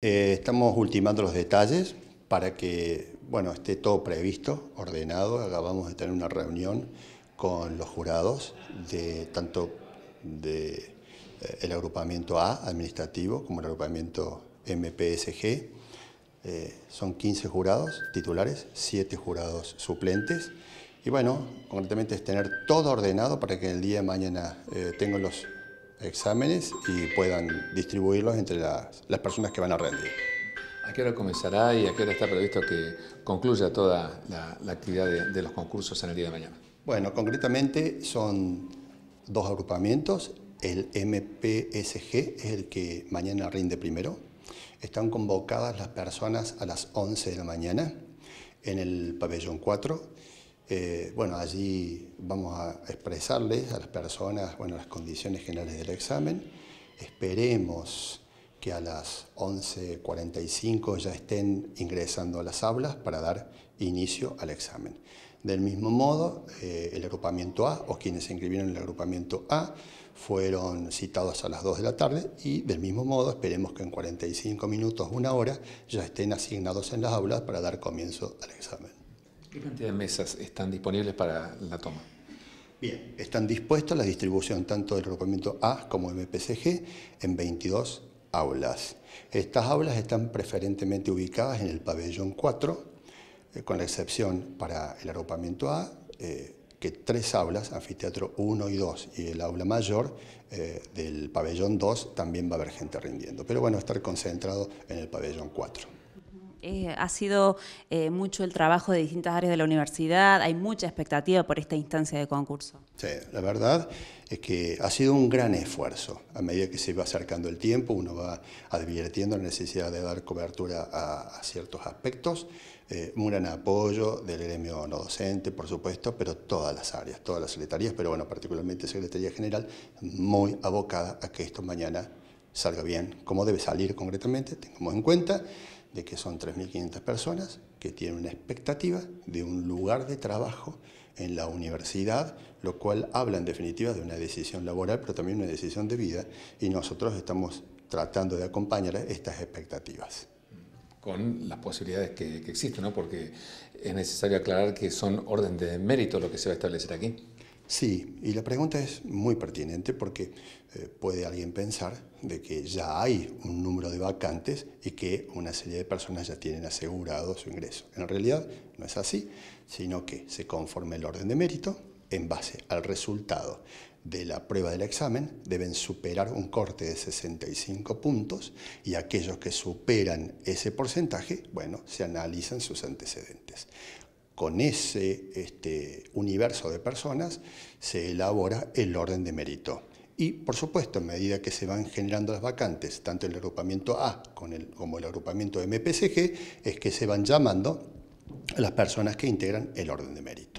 Eh, estamos ultimando los detalles para que bueno, esté todo previsto, ordenado. Acabamos de tener una reunión con los jurados de tanto de, eh, agrupamiento A administrativo como el agrupamiento MPSG. Eh, son 15 jurados titulares, 7 jurados suplentes. Y bueno, concretamente es tener todo ordenado para que el día de mañana tengan los exámenes y puedan distribuirlos entre las, las personas que van a rendir. ¿A qué hora comenzará y a qué hora está previsto que concluya toda la, la actividad de, de, los concursos en el día de mañana? Bueno, concretamente son dos agrupamientos. El MPSG es el que mañana rinde primero. Están convocadas las personas a las 11 de la mañana en el pabellón 4. Eh, bueno, allí vamos a expresarles a las personas bueno, las condiciones generales del examen. Esperemos que a las 11.45 ya estén ingresando a las aulas para dar inicio al examen. Del mismo modo, eh, el agrupamiento A, o quienes se inscribieron en el agrupamiento A, fueron citados a las 2 de la tarde y del mismo modo esperemos que en 45 minutos, una hora, ya estén asignados en las aulas para dar comienzo al examen. ¿Qué cantidad de mesas están disponibles para la toma? Bien, están dispuestos la distribución tanto del agrupamiento A como MPCG en 22 aulas. Estas aulas están preferentemente ubicadas en el pabellón 4, eh, con la excepción para el agrupamiento A, eh, que tres aulas, anfiteatro 1 y 2 y el aula mayor eh, del pabellón 2 también va a haber gente rindiendo. Pero bueno, estar concentrado en el pabellón 4. Eh, ha sido eh, mucho el trabajo de distintas áreas de la universidad, hay mucha expectativa por esta instancia de concurso. Sí, la verdad es que ha sido un gran esfuerzo. A medida que se va acercando el tiempo, uno va advirtiendo la necesidad de dar cobertura a, ciertos aspectos. Eh, un gran apoyo del gremio no docente, por supuesto, pero todas las áreas, todas las secretarías, pero bueno, particularmente Secretaría General, muy abocada a que esto mañana salga bien, como debe salir concretamente, tengamos en cuenta de que son 3.500 personas que tienen una expectativa de un lugar de trabajo en la universidad, lo cual habla en definitiva de una decisión laboral, pero también una decisión de vida, y nosotros estamos tratando de acompañar estas expectativas. Con las posibilidades que, existen, ¿no? porque es necesario aclarar que son orden de mérito lo que se va a establecer aquí. Sí, y la pregunta es muy pertinente porque eh, puede alguien pensar de que ya hay un número de vacantes y que una serie de personas ya tienen asegurado su ingreso. En realidad no es así, sino que se conforma el orden de mérito en base al resultado de la prueba del examen deben superar un corte de 65 puntos y aquellos que superan ese porcentaje, bueno, se analizan sus antecedentes con ese este, universo de personas se elabora el orden de mérito. Y, por supuesto, a medida que se van generando las vacantes, tanto el agrupamiento A como el agrupamiento MPCG, es que se van llamando las personas que integran el orden de mérito.